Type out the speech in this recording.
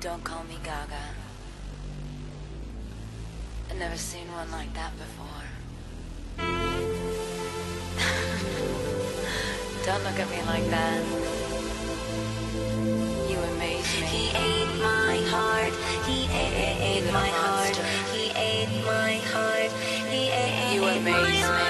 Don't call me Gaga. I've never seen one like that before. Don't look at me like that. You amaze me. He ate my heart. He ate my heart. He ate my heart. He ate You amaze me.